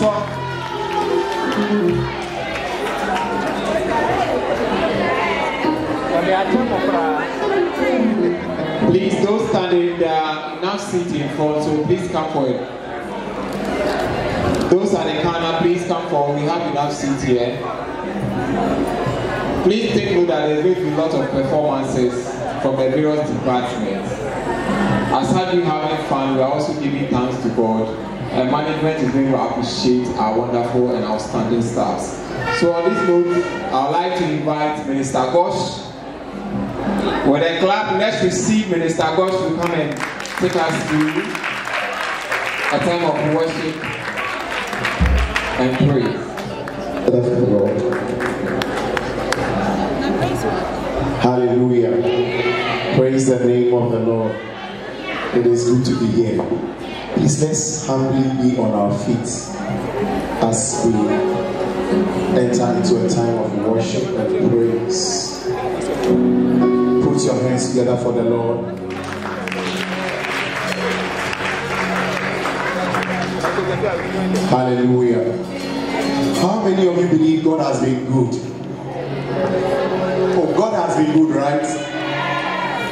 Also, please don't stand in there. Enough seat in front, so please come forward. Those at the corner, please come forward. We have enough seats here. Please take note that there's going to be a lot of performances from the various departments. Aside we having fun, we are also giving thanks to God. And management is going to appreciate our wonderful and outstanding staffs. So on this note, I would like to invite Minister Gosh. With a clap, let's receive Minister Gosh to come and take us through a time of worship and praise. Hallelujah. Praise the name of the Lord. It is good to be here. Please let's humbly be on our feet as we enter into a time of worship and praise. Put your hands together for the Lord. Hallelujah. How many of you believe God has been good? Oh, God has been good, right?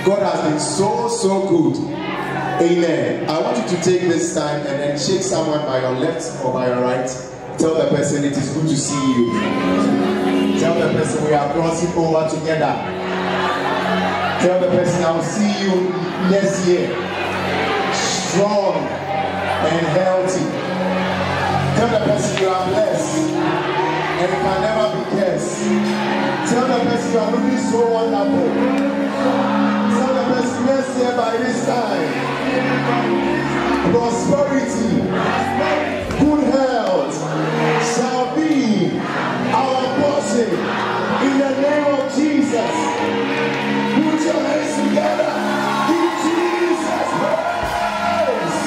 God has been so, so good. Amen. I want you to take this time and then shake someone by your left or by your right. Tell the person it is good to see you. Tell the person we are crossing over together. Tell the person I'll see you next year. Strong and healthy. Tell the person you are blessed and you can never be cursed. Tell the person you are looking so wonderful. Tell the person next year by this time. Prosperity, good health shall be our portion in the name of Jesus. Put your hands together. Give Jesus praise.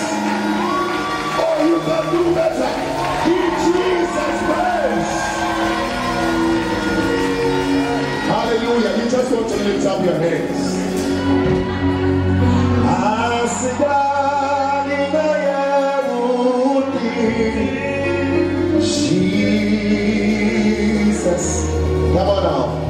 Oh, you can do better. Give Jesus praise. Hallelujah. You just want to lift up your hands. Jesus. Come on now.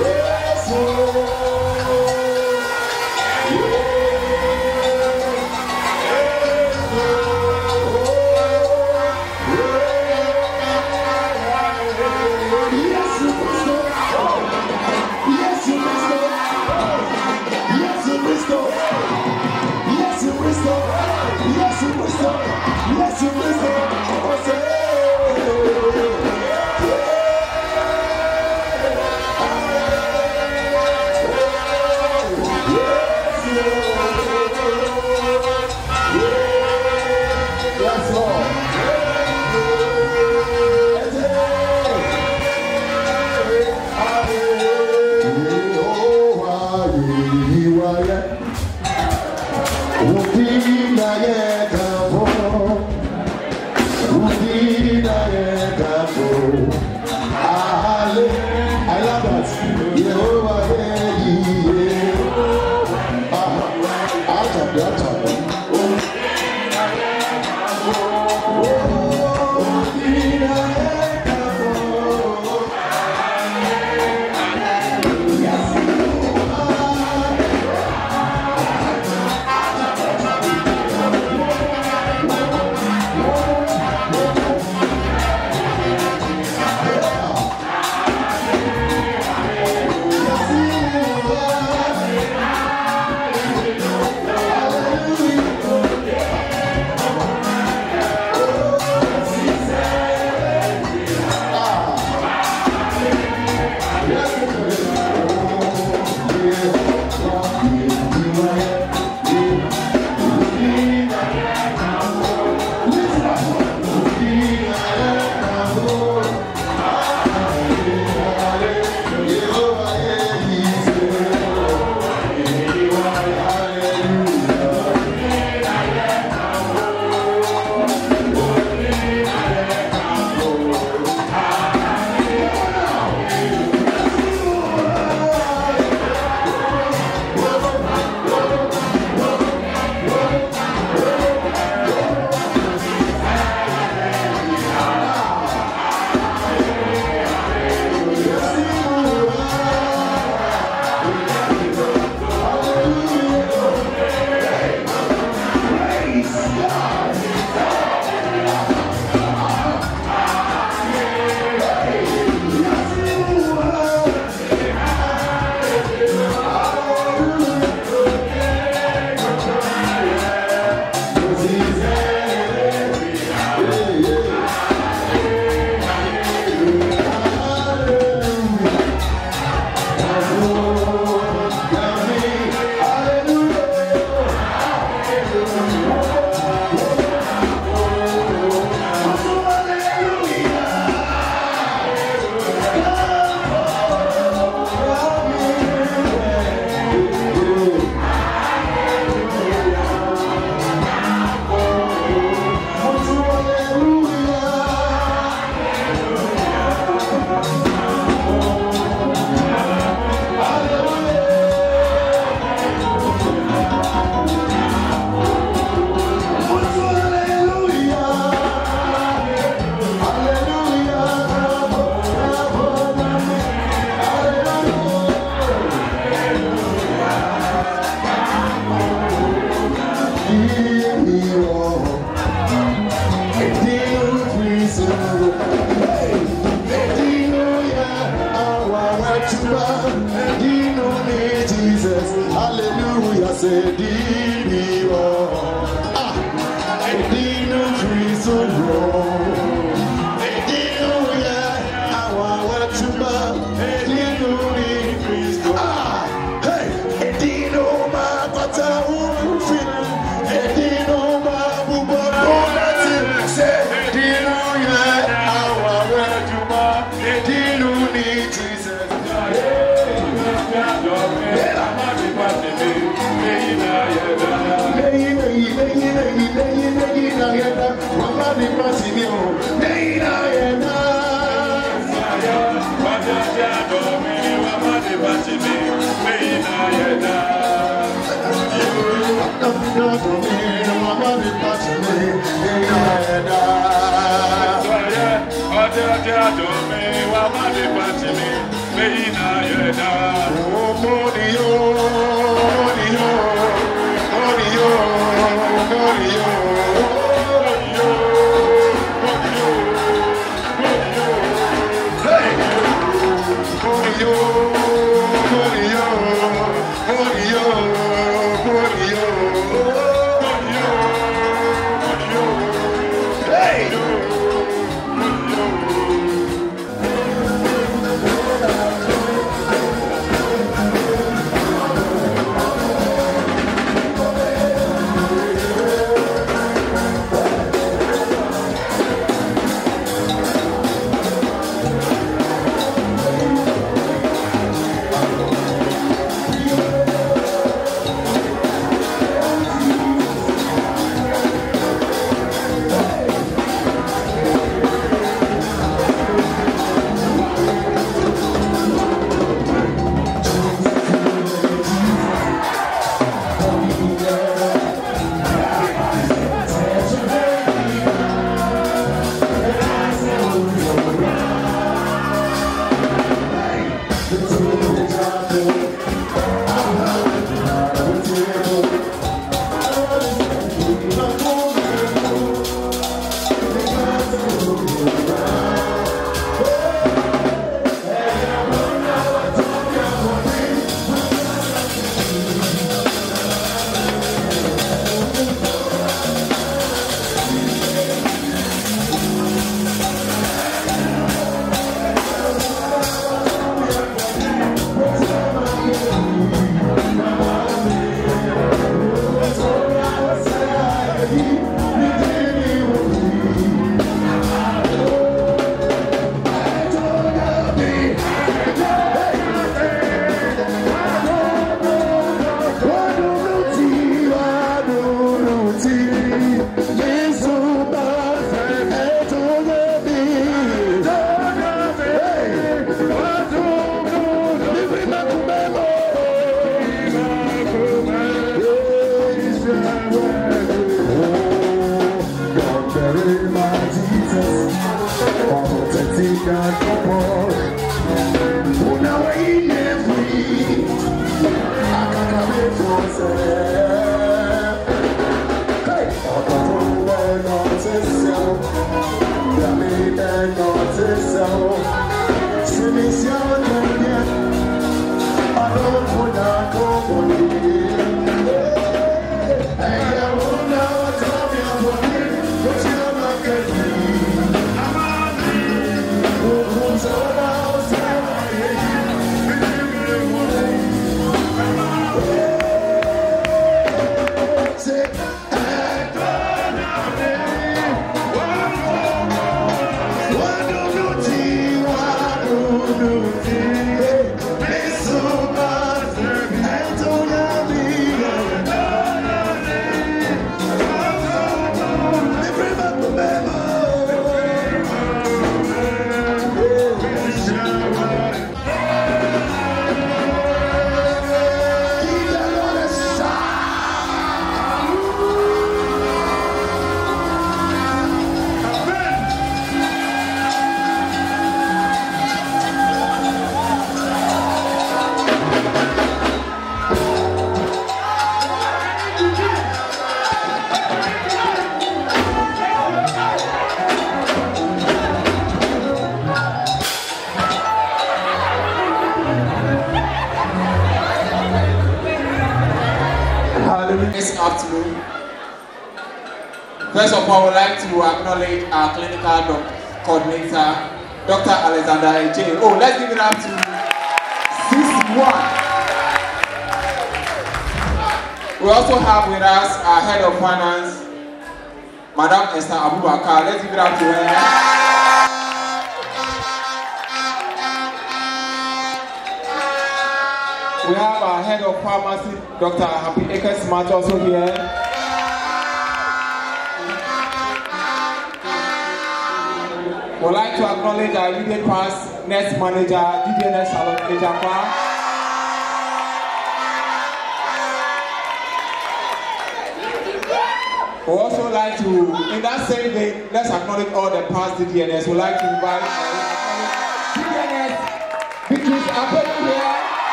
Yes,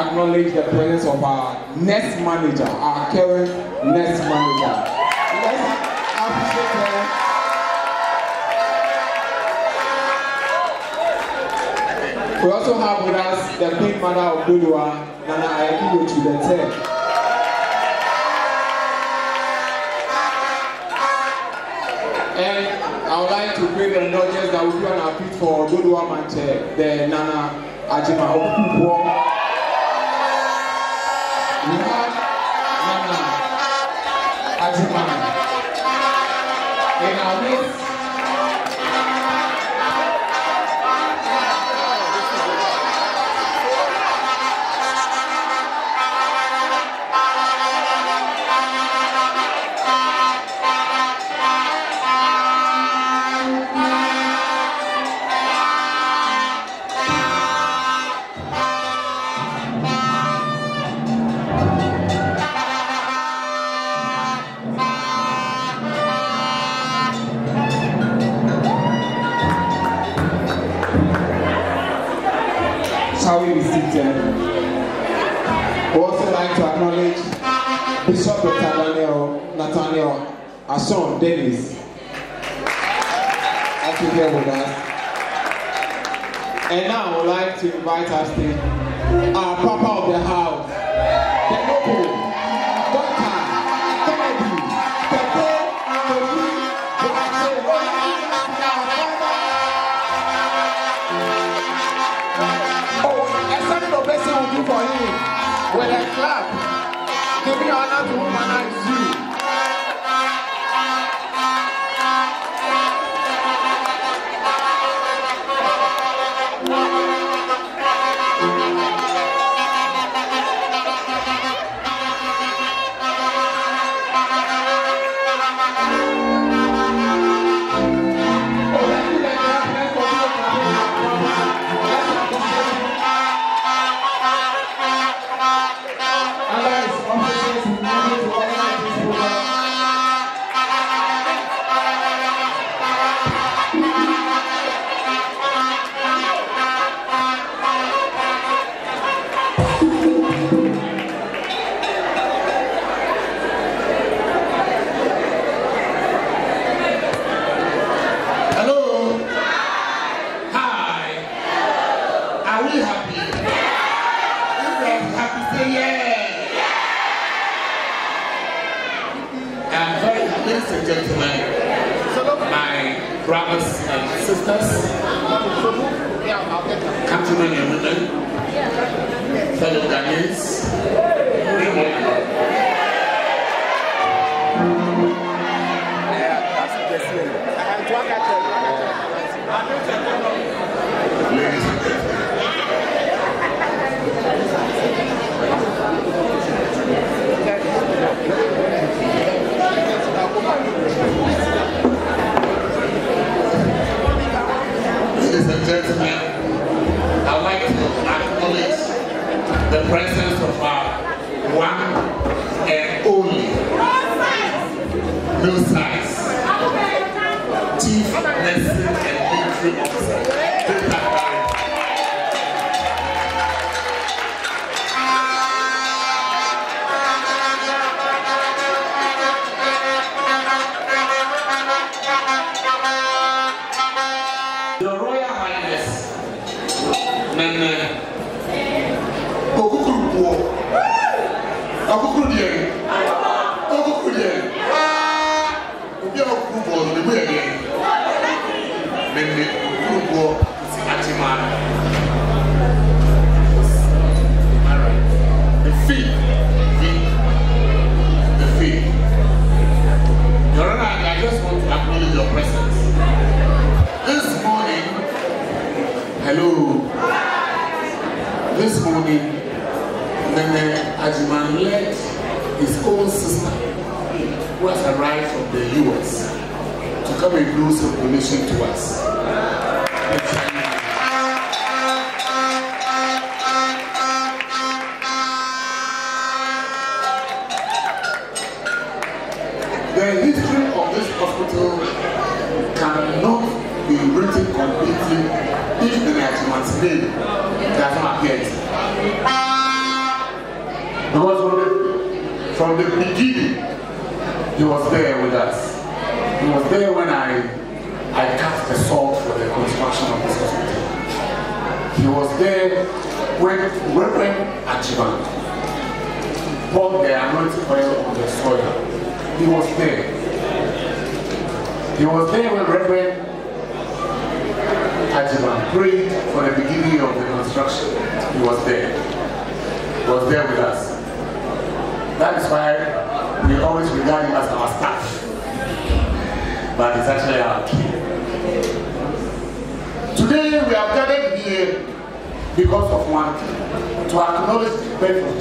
acknowledge the presence of our next manager, our current next manager. Let's appreciate her. We also have with us the Queen Mother of Budua, Nana Ayakiyo to the third. And I would like to pray the indulgence that we do an appeal for Budua Manche, the Nana Ajima Okupuwa. from Dennis you here with us. And now I would like to invite us to our Papa of the House.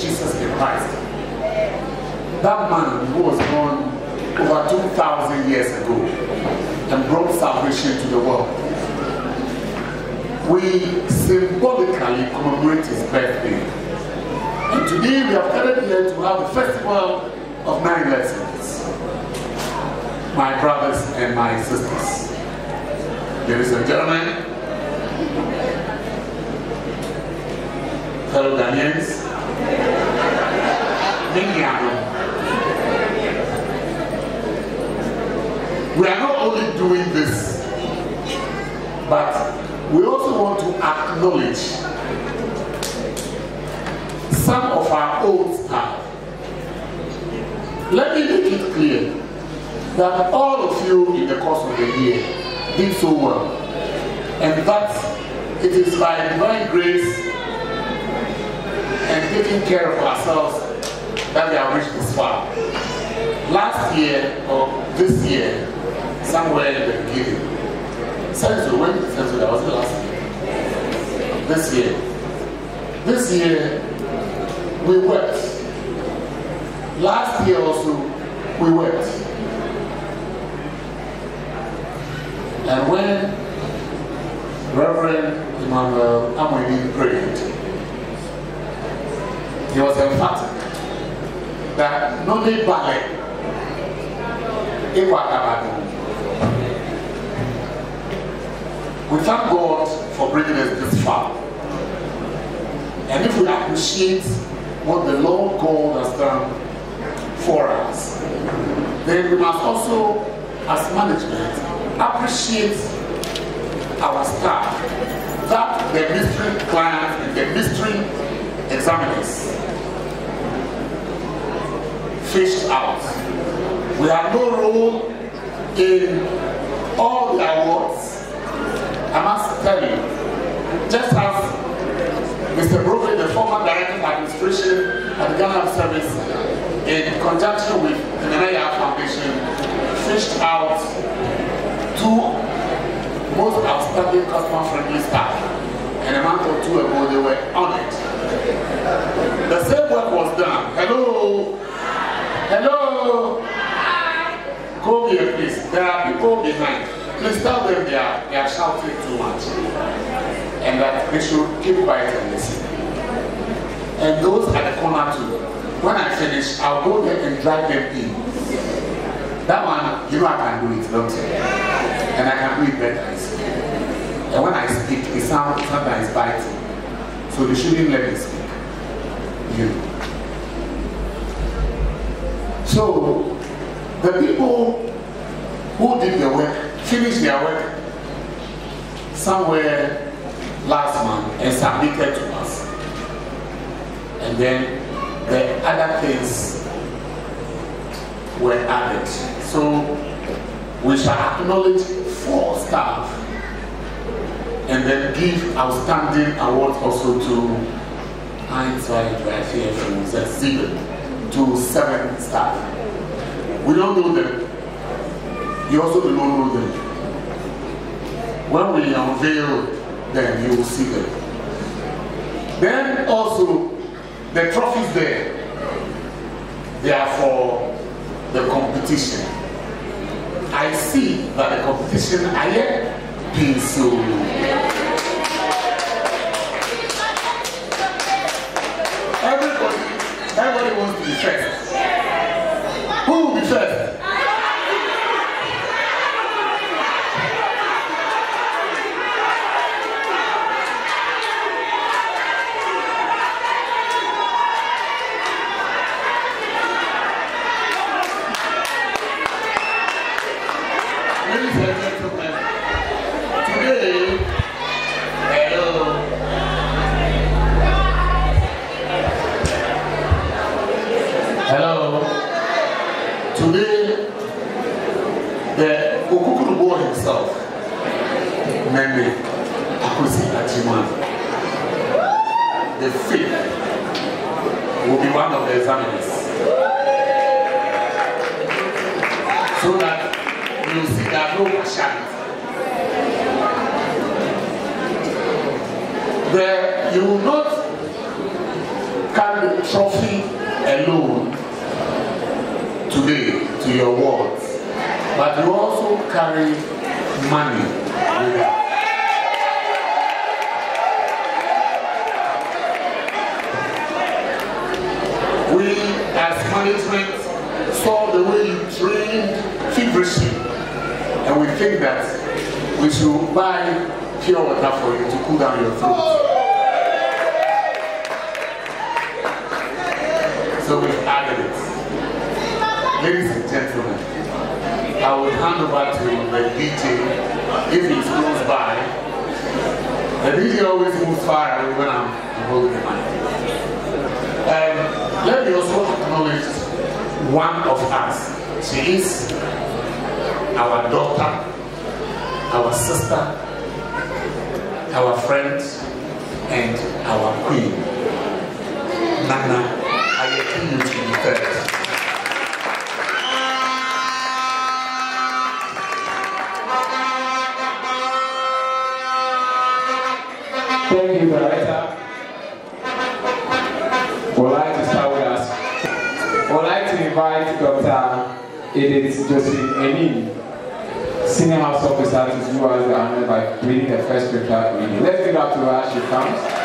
Jesus in Christ. That man who was born over 2,000 years ago and brought salvation to the world. We symbolically commemorate his birthday. And today we have gathered here to have the festival of nine lessons. My brothers and my sisters. Ladies and gentlemen, fellow Ghanaians, we are not only doing this, but we also want to acknowledge some of our old staff. Let me make it clear that all of you in the course of the year did so well, and that it is by divine grace and taking care of ourselves that we have reached this far. Last year or this year, somewhere in the beginning. Since we went to Senso, that was the last year. This year. This year, we worked. Last year also, we worked. And when Reverend Emmanuel Amwini prayed, he was emphatic that no day ballet, If Iwakabadu, We thank God for bringing us this far. And if we appreciate what the Lord God has done for us, then we must also, as management, appreciate our staff, that the mystery clients and the mystery examiners fished out. We have no role in all the awards I must tell you, just as Mr. Brooklyn, the former director of administration at the Ghana Service, in conjunction with the Nanaya Foundation, fished out two most outstanding customer-friendly staff. And a month or two ago, they were on it. The same work was done. Hello? Hello? Come here, please. There are people behind. Please tell them they are, they are shouting too much. And that they should keep quiet and listen. And those at the corner too. When I finish, I'll go there and drag them in. That one, you know I can do it, don't you? And I can do it better. And when I speak, it sounds sometimes biting. So they shouldn't let me speak. You. So, the people who did the work finished their work somewhere last month and submitted to us. And then the other things were added. So we shall acknowledge four staff and then give outstanding awards also to Heinz Weidrafia from Stephen to seven staff. We don't know them you also do not know them. When we unveil them, you will see them. Then also, the trophies there, they are for the competition. I see that the competition I am being so. Everybody, everybody wants to be first. pure water for you to cool down your throat. So we've added it. Ladies and gentlemen, I will hand over to the DJ if he's close by. The DJ always moves far away when I'm holding the mic. And let me also acknowledge one of us. She is our daughter, our sister, our friends, and our queen. Nana Ayetunuchi III. Thank you, Director. Would we'll like to start with us. Would we'll like to invite Dr. Edith Joseph Enin senior house officer to do us the honor by reading the first scripture reading. Let's give up to her as.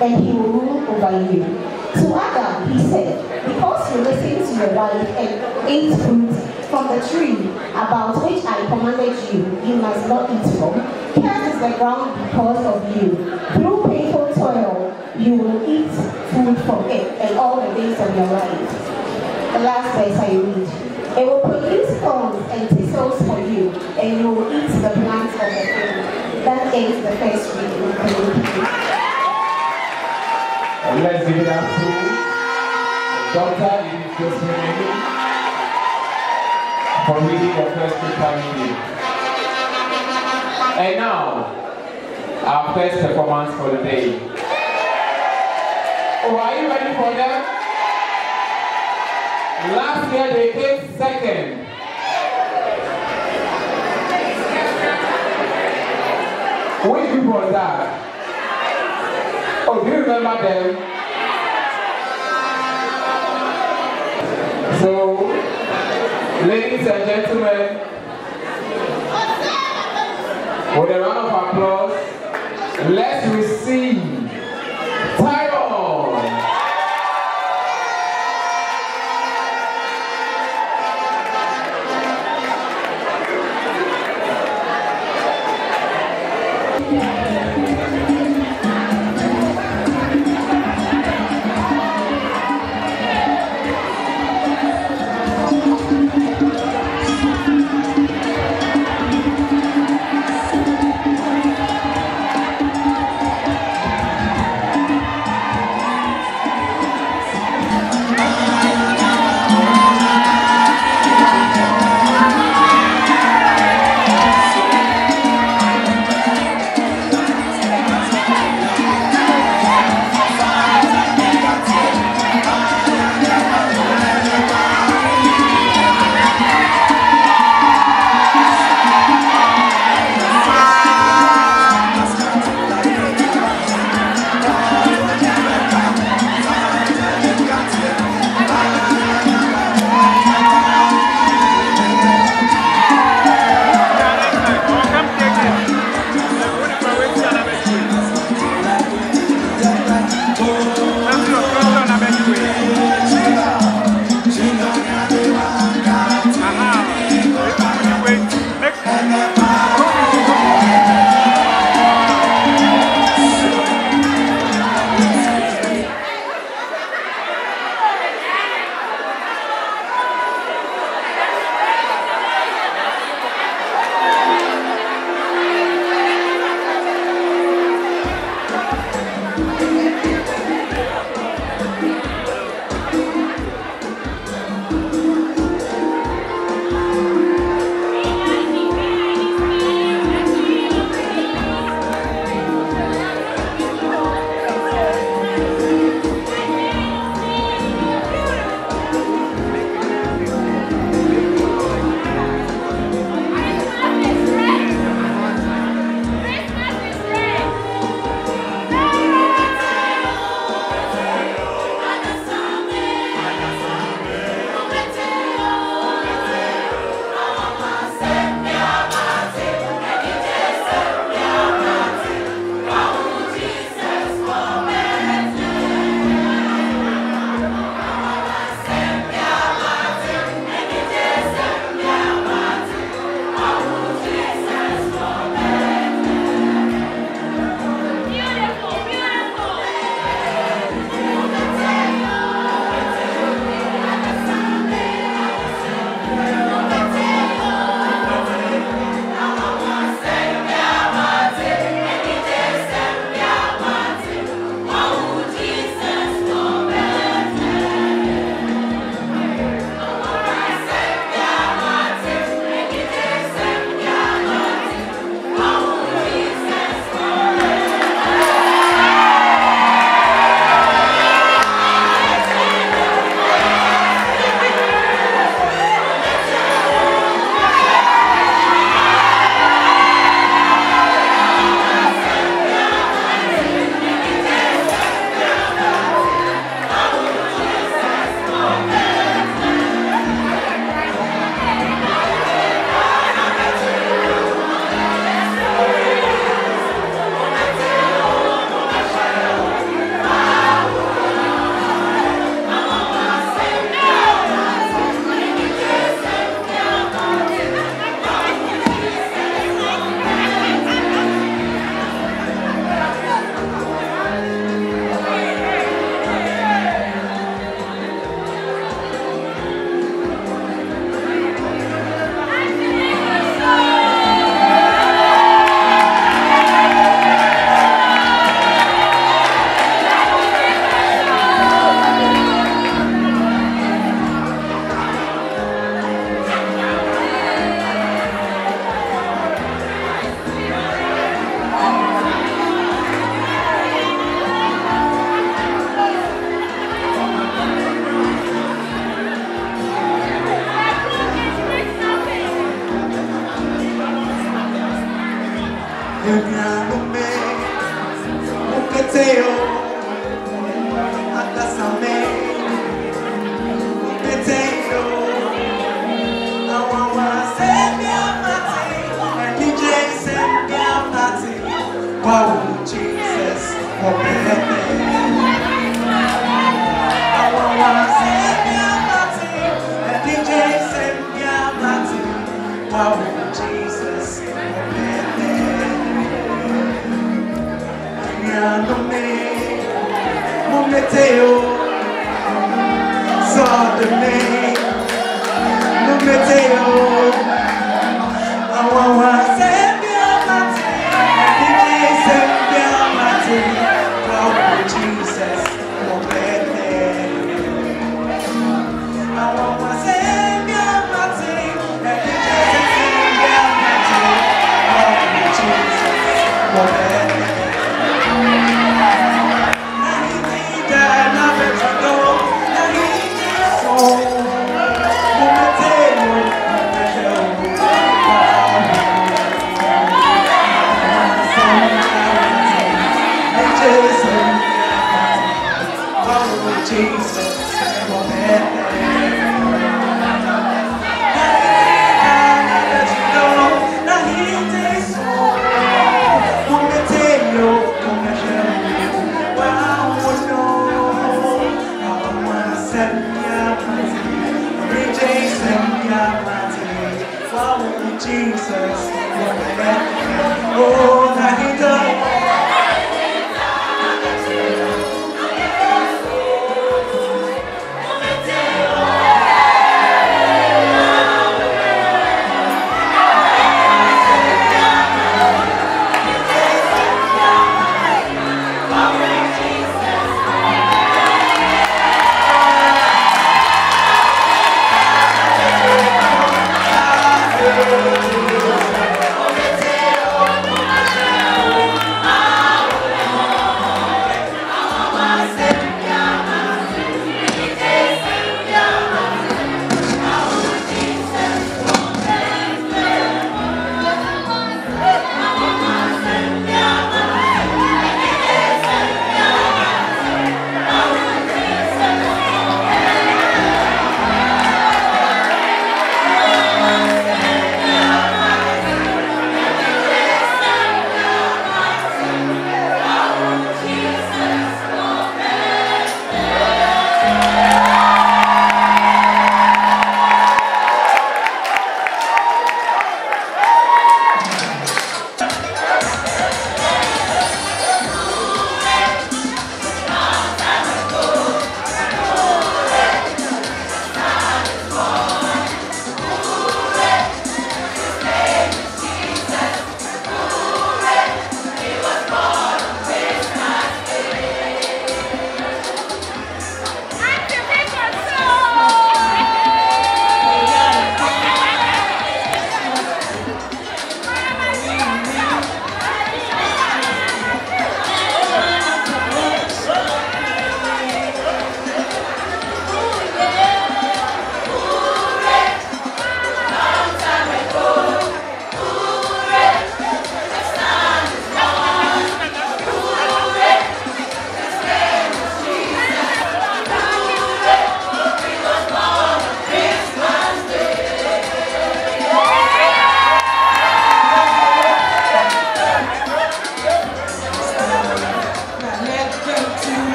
and he will rule over you. To Adam, he said, Because you listened to your wife and ate fruit from the tree about which I commanded you, you must not eat from, cursed is the ground because of you. Through painful toil, you will eat food from it and all the days of your life. The last verse I read. It will produce thorns and thistles for you, and you will eat the plants of the tree. That is the first reading. Dr. Edith Josephine for reading the first paper reading. And now, our first performance for the day. Oh, are you ready for them? Last year they came second. Which group was that? Oh, do you remember them?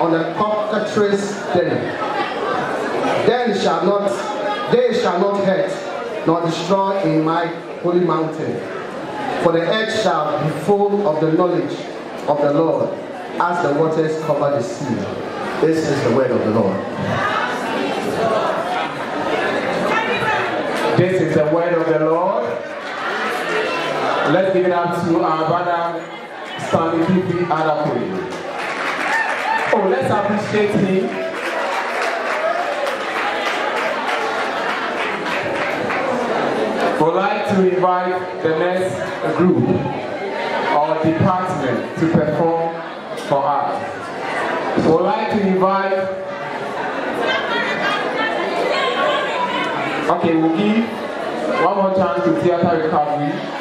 on a cockatrice den. Then shall not, they shall not hurt, nor destroy in my holy mountain. For the earth shall be full of the knowledge of the Lord, as the waters cover the sea. This is the word of the Lord. This is the word of the Lord. Let's give it up to our brother Stanley P.P. Adakuni. Oh, let's appreciate him. Would like to invite the next group or department to perform for us. Would like to invite. Okay, we'll give one more chance to theater recovery.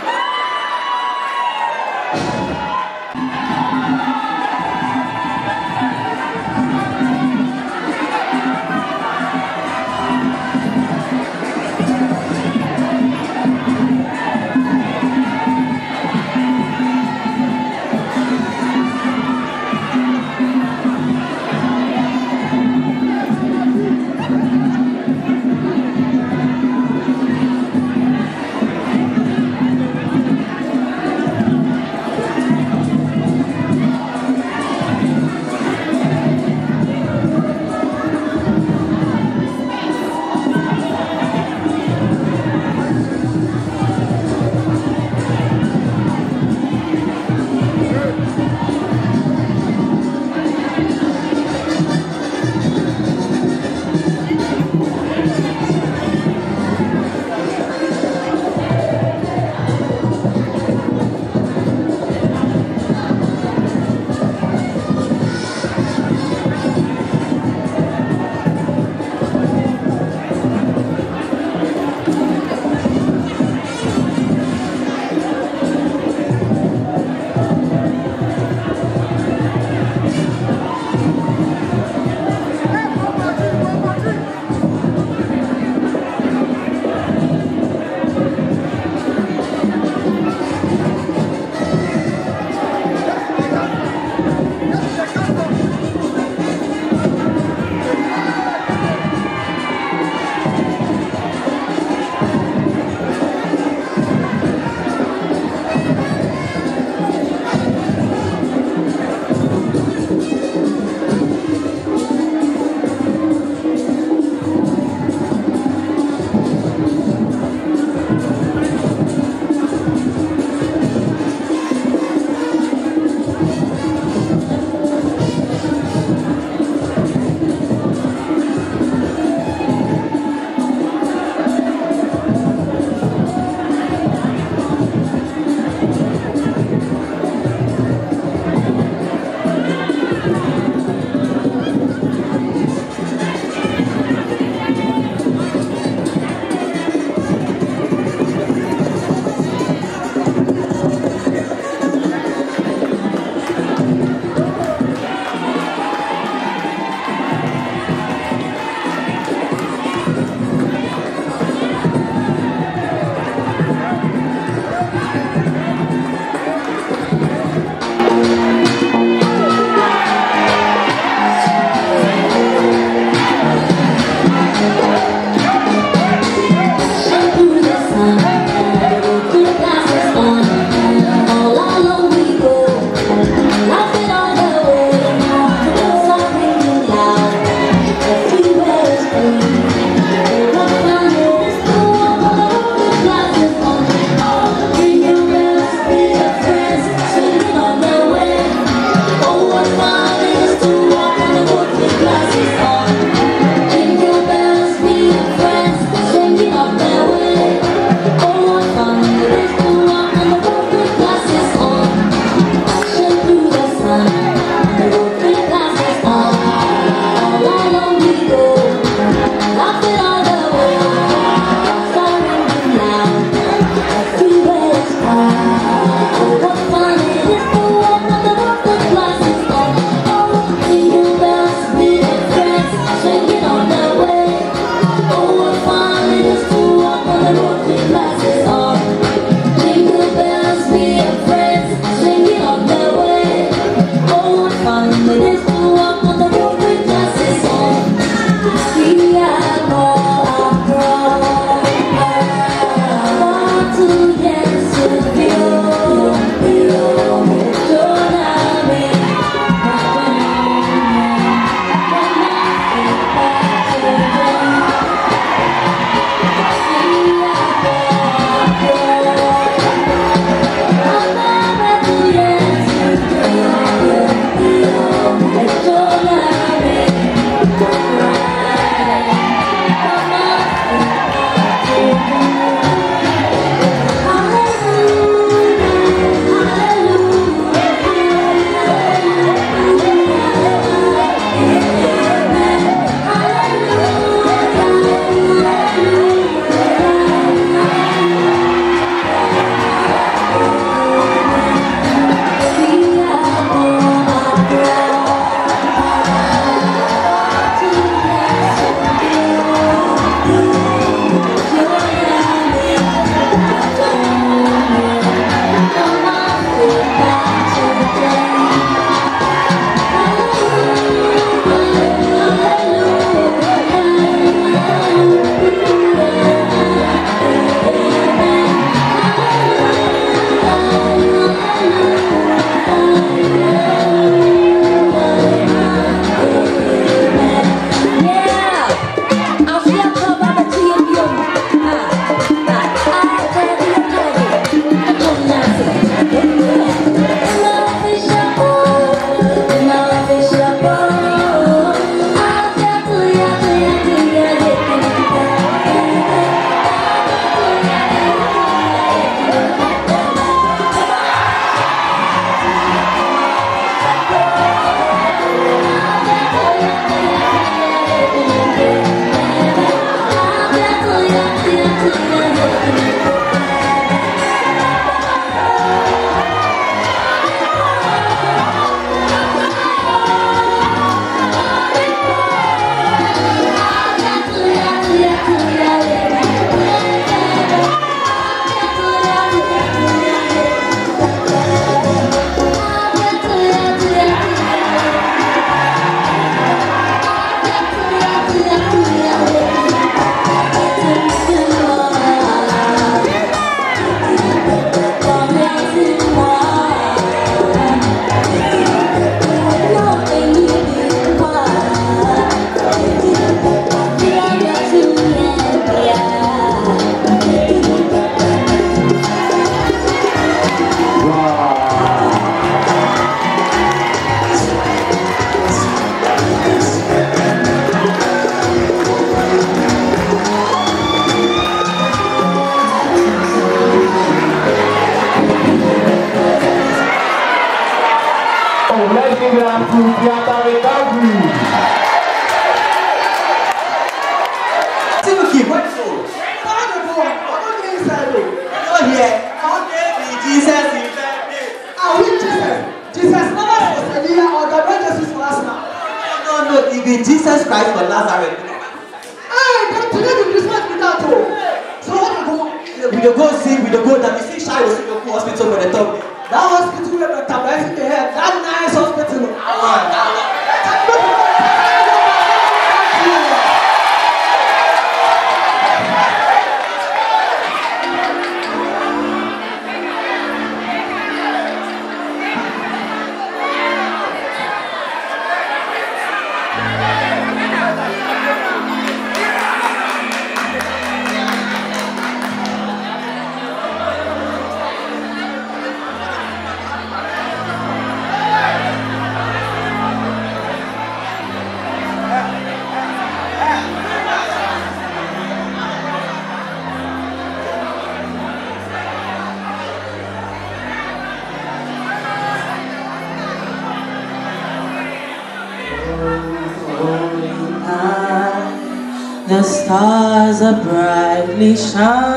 Brightly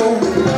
Thank you.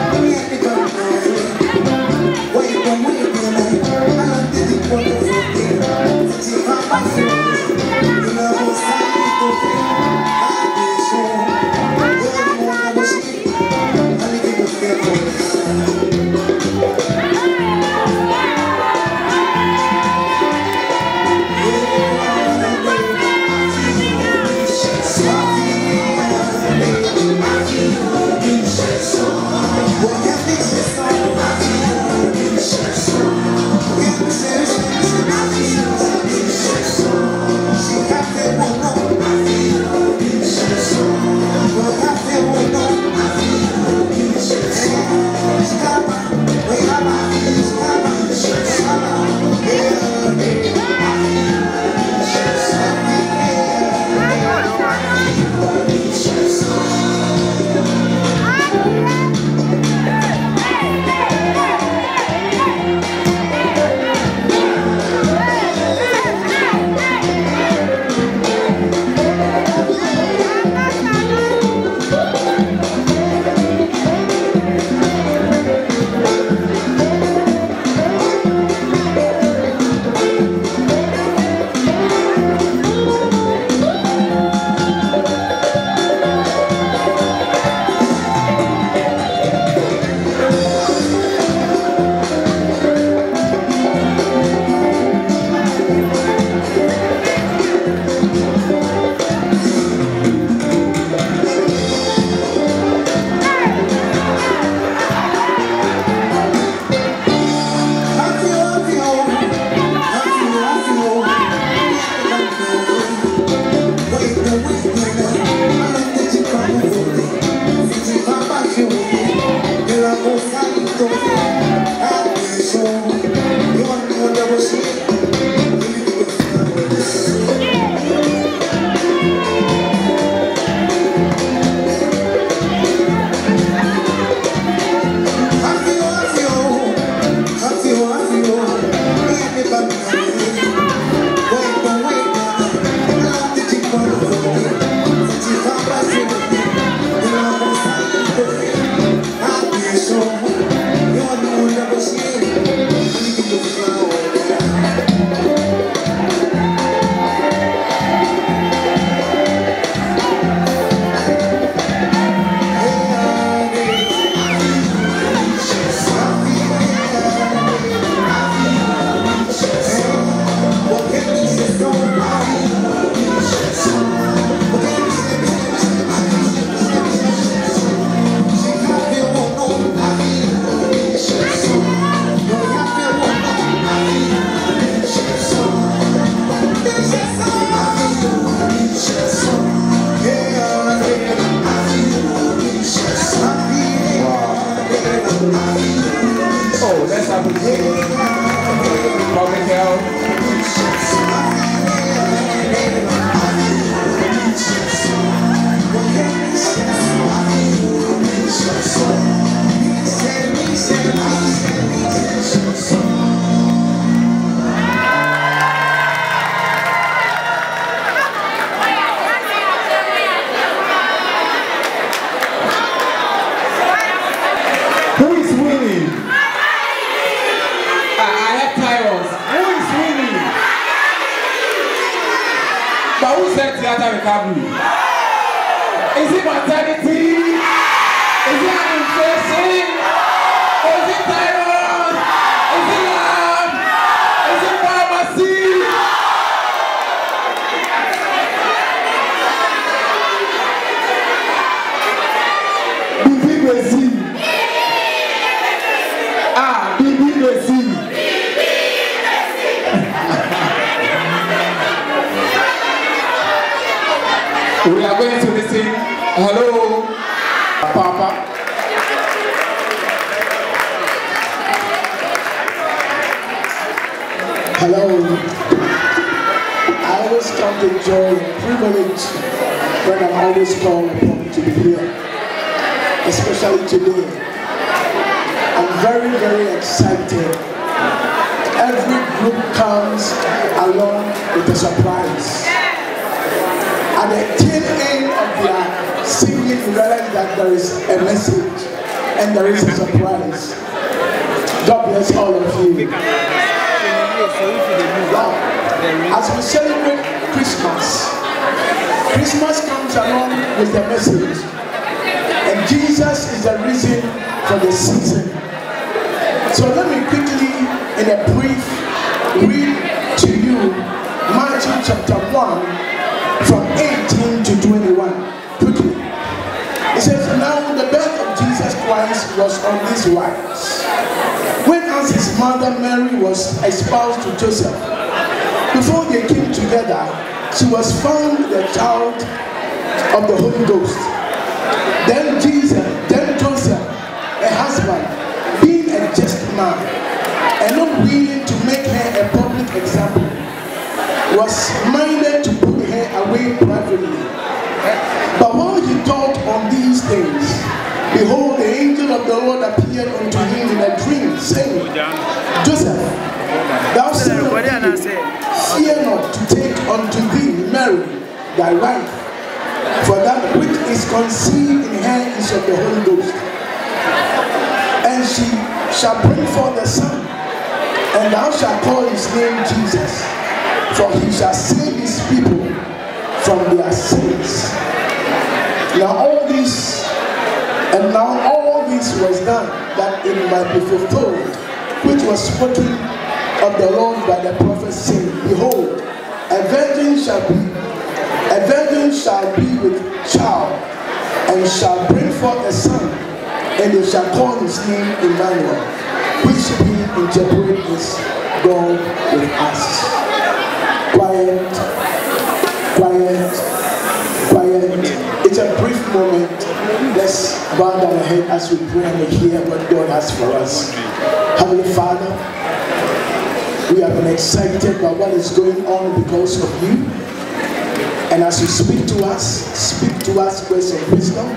Was on this wise. When as his mother Mary was espoused to Joseph, before they came together, she was found the child of the Holy Ghost. Then Jesus, then Joseph, a husband, being a just man, and not willing to make her a public example, was minded to put her away privately. But while he thought on these things, behold, the angel of the Lord appeared unto him in a dream, saying, Joseph, thou David, fear not to take unto thee Mary, thy wife, for that which is conceived in her is of the Holy Ghost. And she shall bring forth a son, and thou shalt call his name Jesus, for he shall save his people from their sins. Now all and now all this was done that it might be fulfilled, which was spoken of the Lord by the prophet saying, Behold, a virgin shall be, a virgin shall be with child, and shall bring forth a son, and they shall call his name Emmanuel, which he interpreted is God with us. Bow down our head as we pray and hear what God has for us. Heavenly Father, we have been excited by what is going on because of you. And as you speak to us, speak to us words of wisdom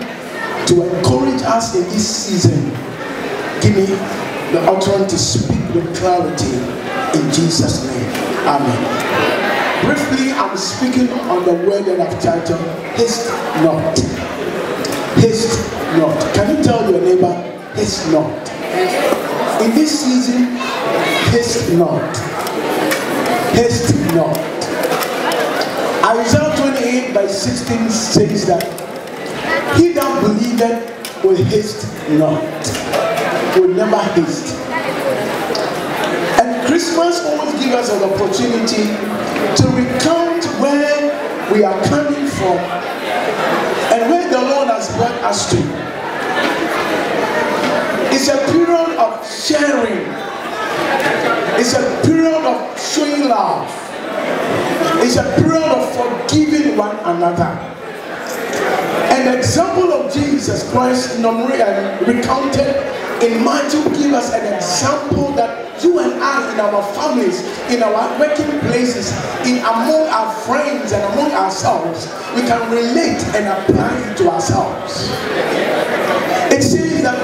to encourage us in this season. Give me the utterance to speak with clarity in Jesus' name. Amen. Briefly, I'm speaking on the word that I've titled Haste Not. Haste Not. Can you tell your neighbor, Haste Not? In this season, haste not. Haste not. Isaiah 28 by 16 says that he that believeth will haste not, will never haste. And Christmas always gives us an opportunity to recount where we are coming from and where the Lord has brought us to. It's a period of sharing. It's a period of showing love. It's a period of forgiving one another. An example of Jesus Christ recounted in to give us an example that you and I, in our families, in our working places, in among our friends and among ourselves, we can relate and apply it to ourselves. It seems that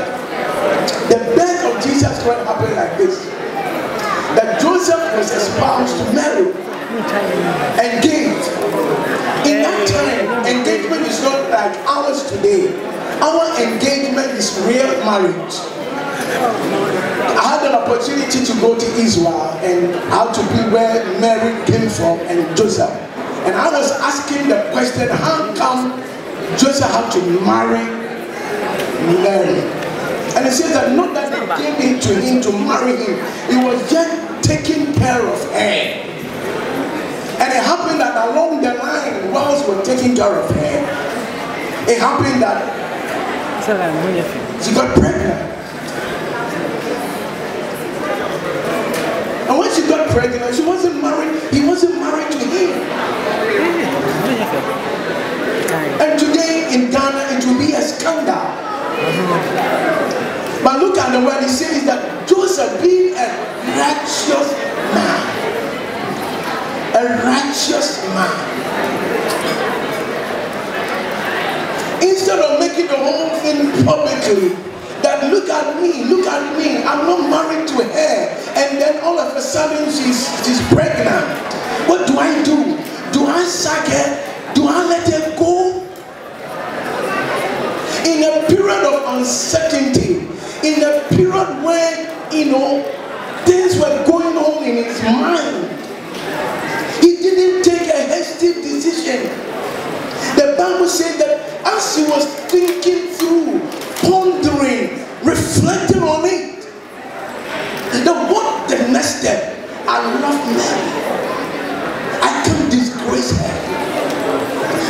the birth of Jesus Christ happened like this. That Joseph was espoused to Mary, engaged. In that time, engagement is not like ours today. Our engagement is real marriage. I had an opportunity to go to Israel and how to be where Mary came from and Joseph. And I was asking the question, how come Joseph had to marry Mary? And it says that not that they came into him to marry him, he was just taking care of her. And it happened that along the line, whilst we're taking care of her, it happened that she got pregnant. And when she got pregnant, she wasn't married, he wasn't married to him. And today in Ghana, it will be a scandal. But look at the word, it says that Joseph being a righteous man, a righteous man, instead of making the whole thing publicly, that look at me, look at me, I'm not married to her. And then all of a sudden she's, she's pregnant. What do I do? Do I sack her? Do I let her go? In a period of uncertainty, in a period where, you know, things were going on in his mind, didn't take a hasty decision. The Bible said that as he was thinking through, pondering, reflecting on it, then what the next step? I love Mary. I can't disgrace her.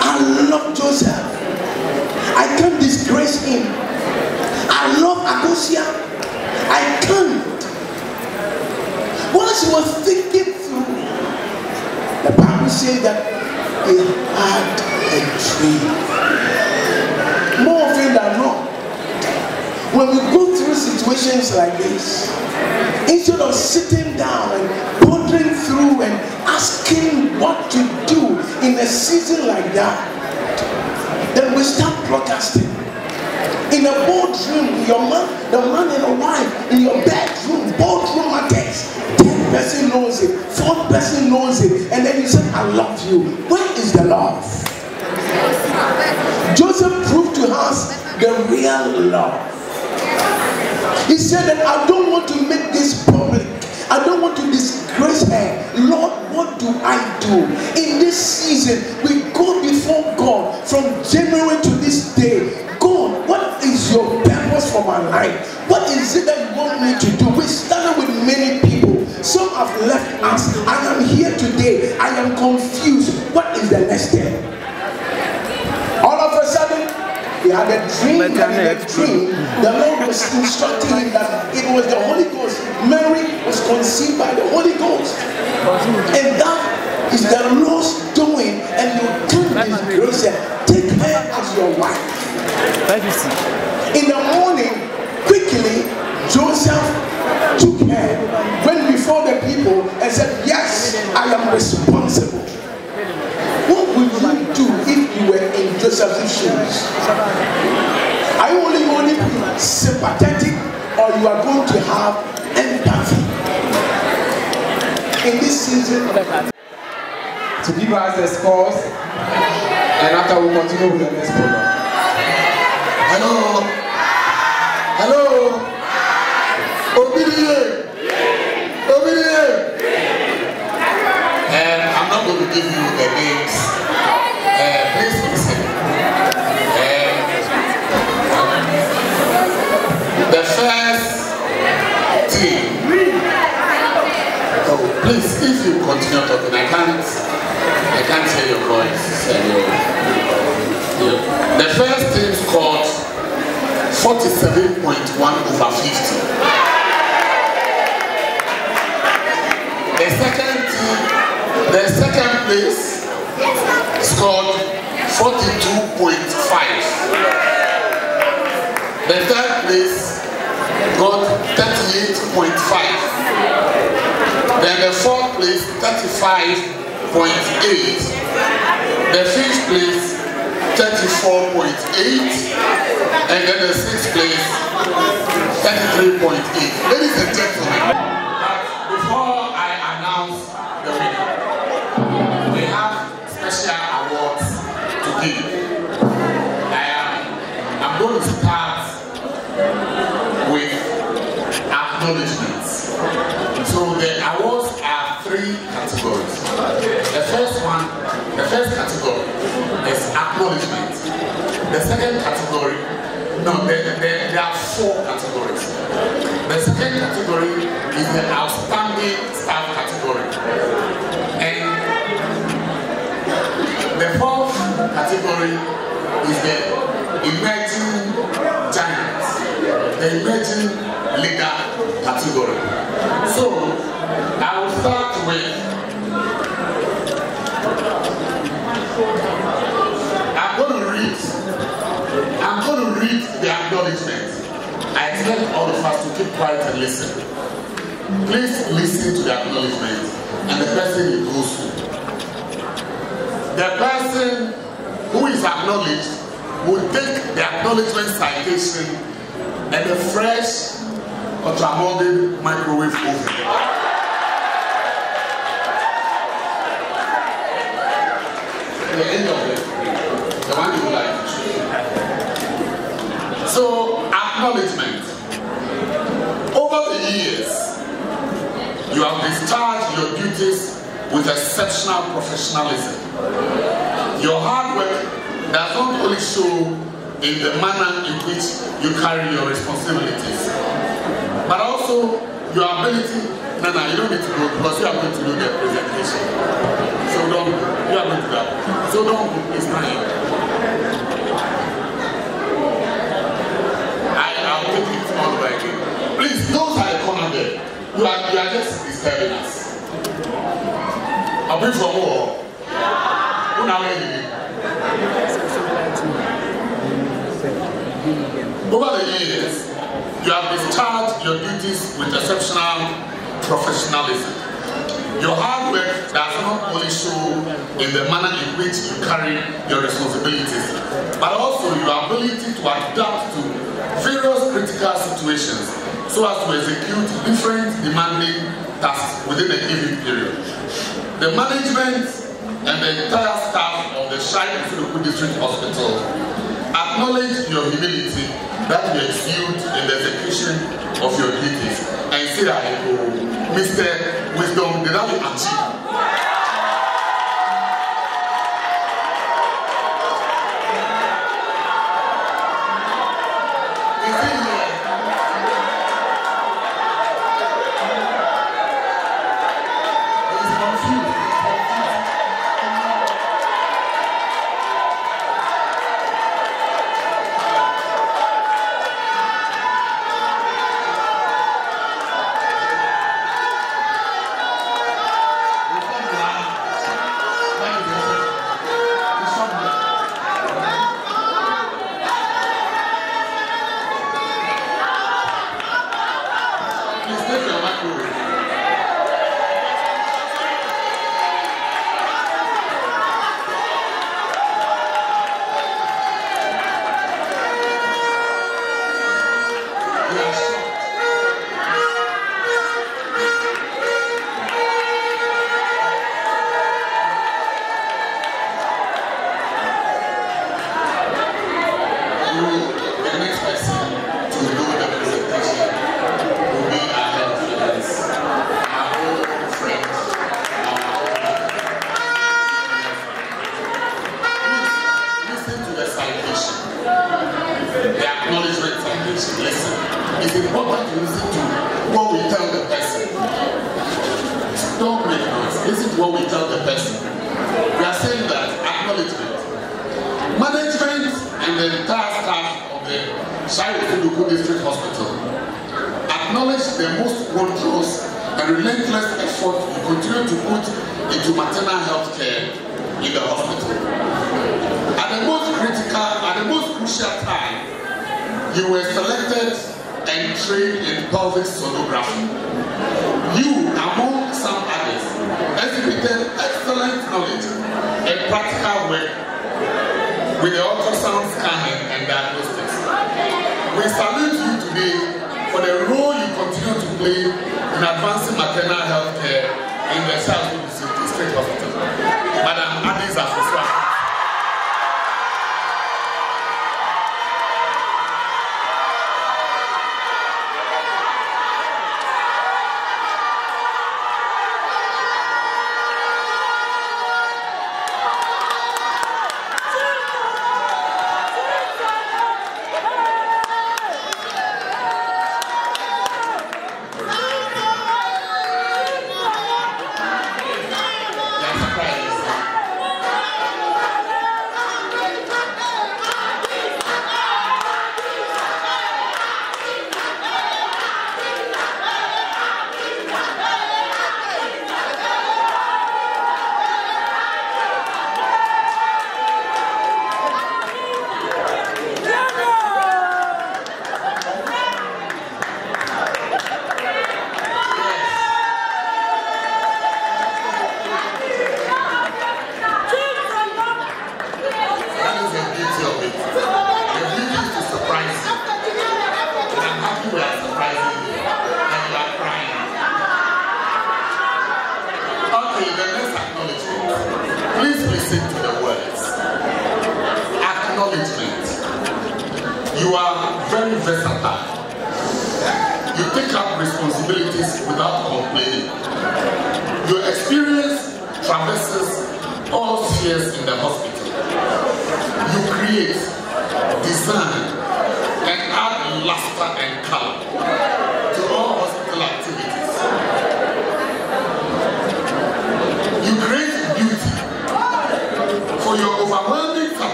I love Joseph. I can't disgrace him. I love Agosia. I can't. Once he was thinking the Bible says that he had a dream. More often than not, when we go through situations like this, instead of sitting down and pondering through and asking what to do in a season like that, then we start broadcasting. In a boardroom, your man, the man and the wife, in your bedroom, person knows it, fourth person knows it, and then you say, I love you. Where is the love? Joseph proved to us the real love. He said that I don't want to make this public. I don't want to disgrace her. Lord, what do I do? In this season, we go before God from January to this day. God, what is your purpose for my life? What is it that you want me to do? We started with many people. Some have left us. I am here today. I am confused. What is the next step? All of a sudden, he had a dream, and in the dream, the Lord was instructing him that it was the Holy Ghost. Mary was conceived by the Holy Ghost. And that is the Lord's doing, and you can't disgrace her. Take her as your wife. In the morning, quickly, Joseph took her, before the people, and said, Yes, I am responsible. What would you do if you were in Joseph's shoes? Are you only going to be sympathetic or you are going to have empathy? In this season, to give us the scores, and after we continue with the next program. Hello. Hello. Obidiye. Names. Uh, please listen. Uh, the first team. Oh, please, if you continue talking, I can't, I can't hear your voice. And your, your, the first team scored 47.1 over 50. The second team, the second place scored 42.5. The third place got 38.5. Then the fourth place, 35.8. The fifth place, 34.8. And then the sixth place, 33.8. Ladies and gentlemen, The first one, the first category is acknowledgement. The second category, no, there, there, there are four categories. The second category is the outstanding staff category. And the fourth category is the emerging giants, the emerging leader category. So I will start with I'm going to read I'm going to read the acknowledgement. I expect all of us to keep quiet and listen. Please listen to the acknowledgement and the person it goes to. The person who is acknowledged will take the acknowledgement citation and a fresh ultramolded microwave oven. The end of it, the one you like. So, acknowledgement. Over the years, you have discharged your duties with exceptional professionalism. Your hard work does not only show in the manner in which you carry your responsibilities, but also your ability. No, no, don't need to go because you are going to do the presentation. So don't, you are going to that. So don't it's time. I, I'll take it all over again. Please, those are the corner there. You are, you are just disturbing us. I'll bring for more. Who now? Over the years, you have discharged your duties with exceptional professionalism. Your hard work does not only show in the manner in which you carry your responsibilities, but also your ability to adapt to various critical situations so as to execute different demanding tasks within a given period. The management and the entire staff of the Shai Funuku District Hospital acknowledge your humility that you exude in the execution of your duties and say that Mr. Wisdom did not achieve.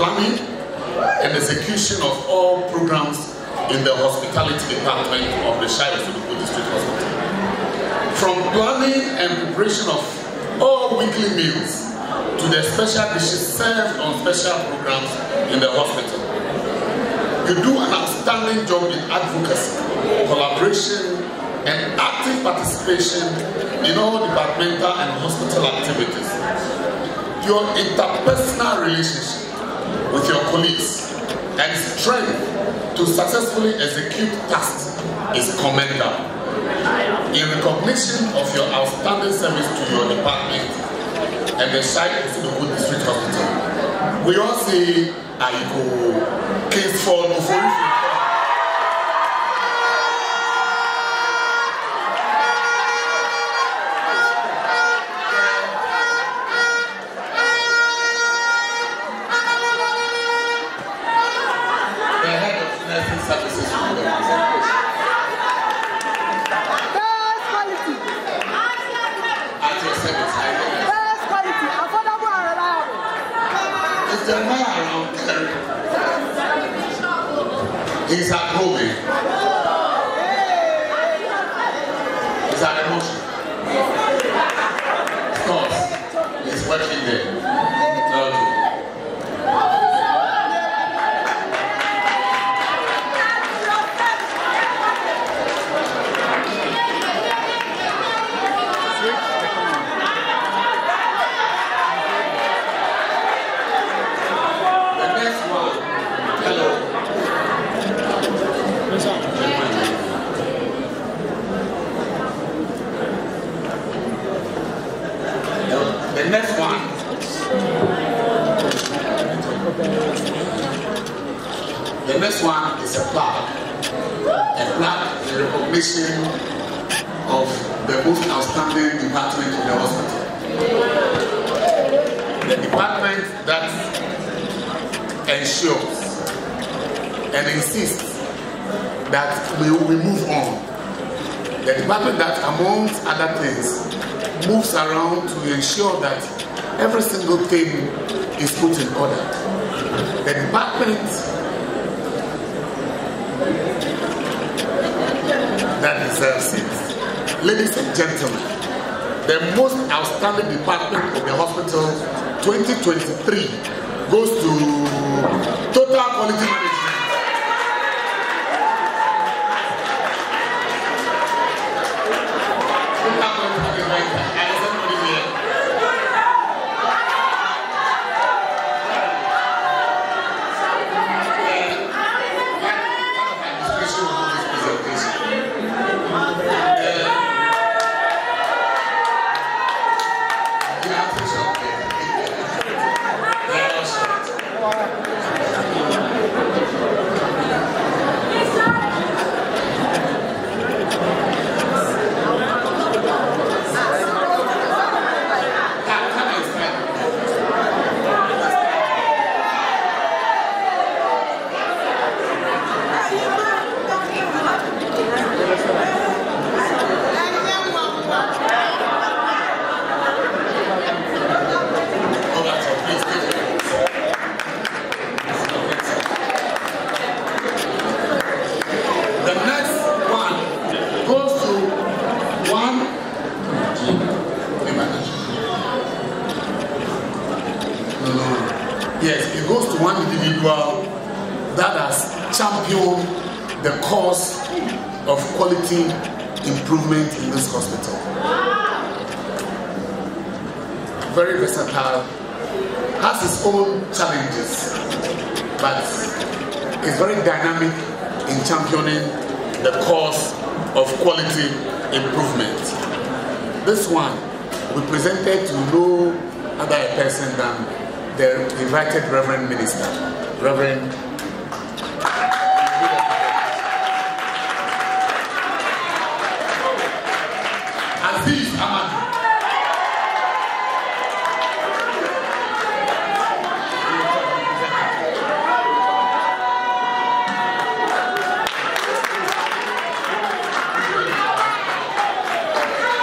planning and execution of all programs in the hospitality department of the Shai Osudoku District Hospital. From planning and preparation of all weekly meals to the special dishes served on special programs in the hospital. You do an outstanding job in advocacy, collaboration, and active participation in all departmental and hospital activities. Your interpersonal relationships colleagues and strength to successfully execute tasks is commendable. In recognition of your outstanding service to your department and the Shai Osudogu District Hospital, we all say, Aiko, Kingsford, Ofori, the most outstanding department of the hospital 2023 goes to total quality management.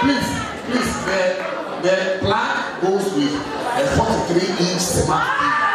please, please, the, the plug goes with a 43 inch smart TV.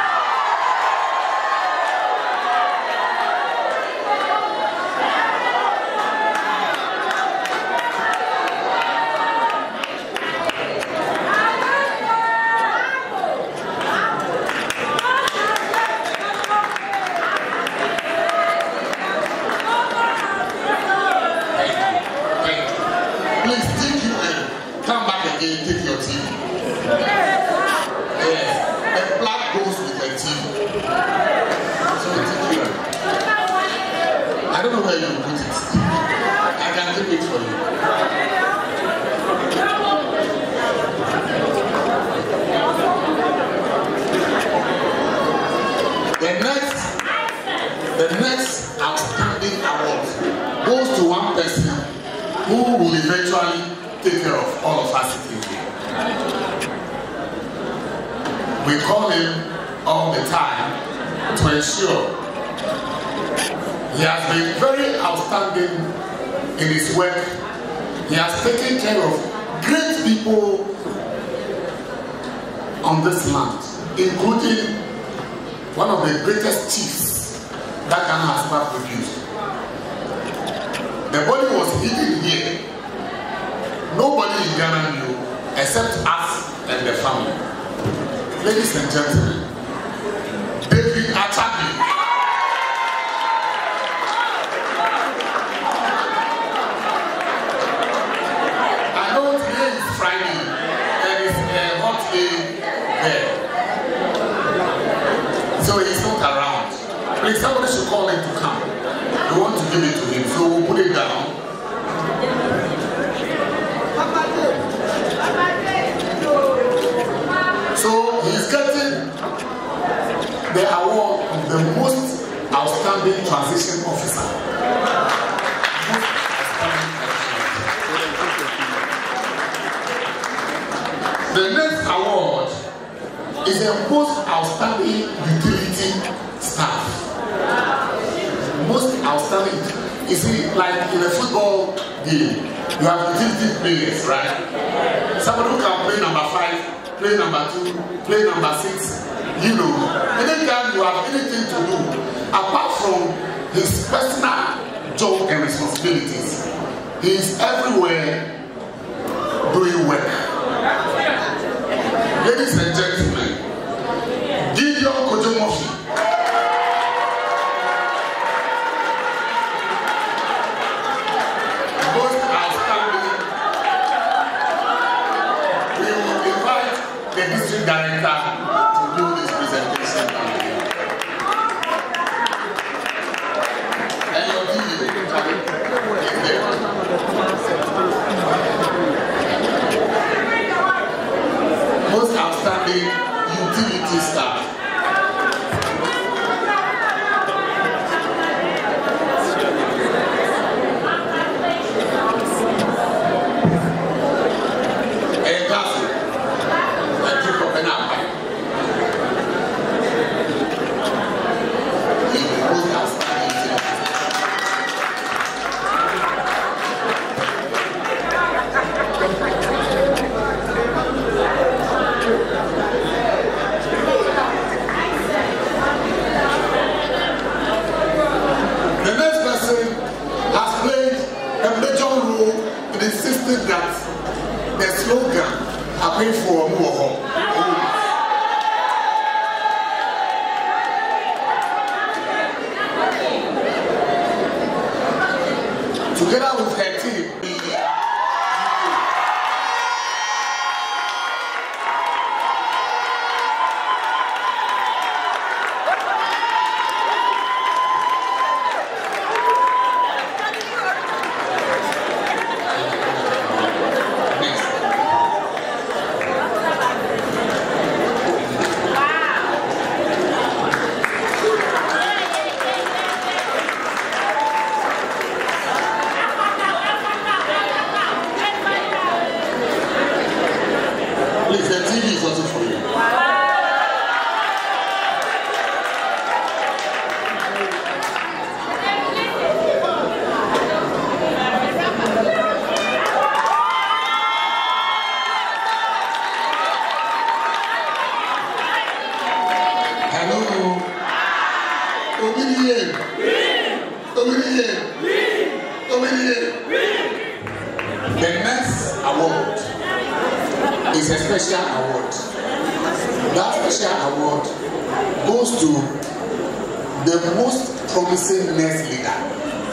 the most promising nurse leader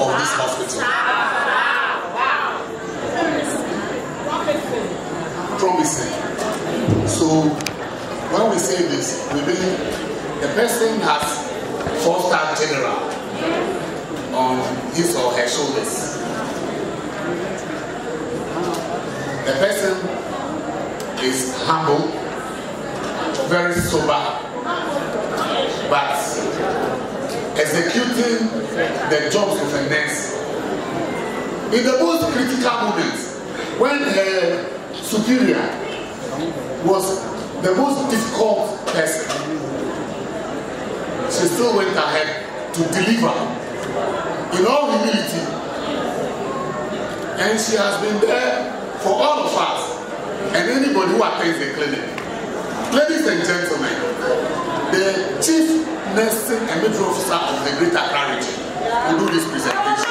of this hospital. Promising. So when we say this, we mean the person has four-star general on his or her shoulders. The person is humble, very sober, but executing the jobs of a nurse. In the most critical moment, when her superior was the most difficult person, she still went ahead to deliver in all humility. And she has been there for all of us and anybody who attends the clinic. Ladies and gentlemen, the chief nursing and midwifery officer of the greater Accra region will do this presentation.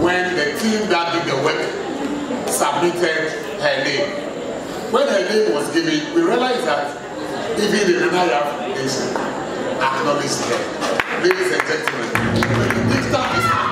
When the team that did the work submitted her name, when her name was given, we realized that even the Nigerian is acknowledged her. Ladies and gentlemen, the is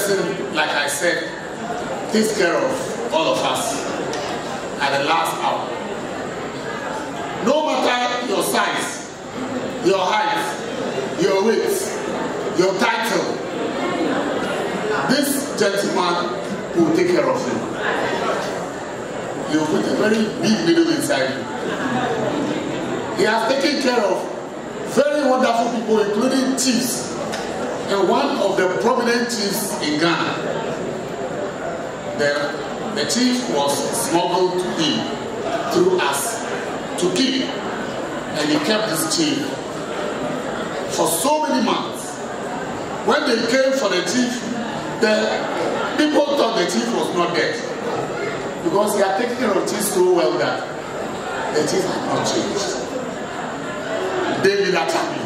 person, like I said, takes care of all of us at the last hour. No matter your size, your height, your weight, your title, this gentleman will take care of you. Will put a very big needle inside you. He has taken care of very wonderful people, including chiefs and one of the prominent chiefs in Ghana. The, the chief was smuggled in through us to keep, and he kept his chief for so many months. When they came for the chief, the people thought the chief was not dead because he had taken care of chief so well that the chief had not changed. David Atami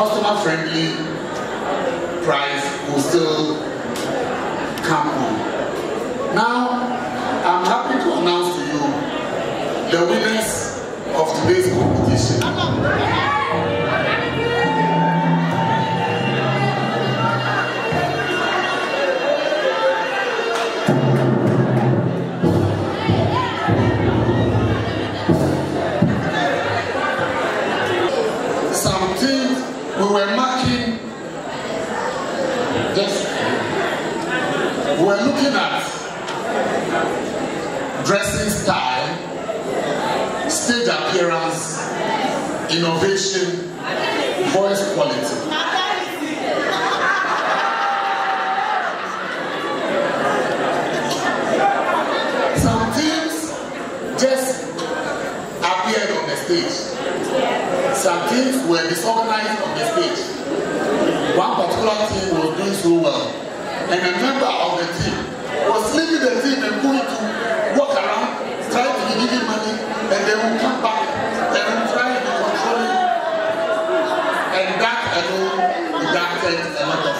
customer friendly price will still come on. Now, I'm happy to announce to you the winners of today's competition. present time, stage appearance, innovation, voice quality. Some things just appeared on the stage. Some things were disorganized on the stage. One particular team was doing so well, and a member of the team was leaving the team and going to then come back. And that alone deducted a lot of